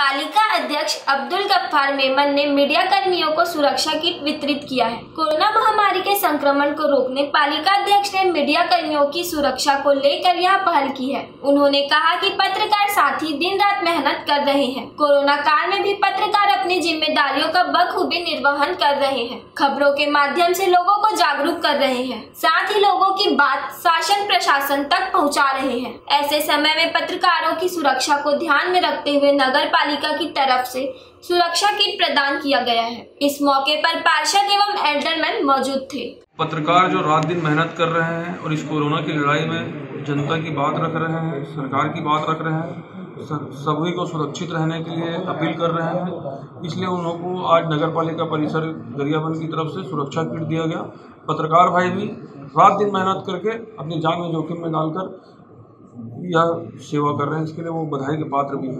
पालिका अध्यक्ष अब्दुल गफ्फार मेमन ने मीडिया कर्मियों को सुरक्षा किट वितरित किया है। कोरोना महामारी के संक्रमण को रोकने पालिका अध्यक्ष ने मीडिया कर्मियों की सुरक्षा को लेकर यह पहल की है। उन्होंने कहा कि पत्रकार साथी दिन रात मेहनत कर रहे हैं। कोरोना काल में भी पत्रकार अपनी जिम्मेदारियों का बखूबी निर्वहन कर रहे हैं। खबरों के माध्यम से लोगों को जागरूक कर रहे हैं। साथ ही लोगों की बात शासन प्रशासन तक पहुँचा रहे हैं। ऐसे समय में पत्रकारों की सुरक्षा को ध्यान में रखते हुए नगर पालिका की तरफ़ से सुरक्षा किट प्रदान किया गया है। इस मौके पर पार्षद एवं एल्डरमैन मौजूद थे। पत्रकार जो रात दिन मेहनत कर रहे हैं और इस कोरोना की लड़ाई में जनता की बात रख रहे हैं, सरकार की बात रख रहे हैं सभी को सुरक्षित रहने के लिए अपील कर रहे हैं। इसलिए उन लोगों को आज नगर पालिका परिसर गरियाबंद की तरफ़ से सुरक्षा किट दिया गया। पत्रकार भाई भी रात दिन मेहनत करके अपनी जान में जोखिम में डालकर यह सेवा कर रहे हैं। इसके लिए वो बधाई के पात्र भी हैं।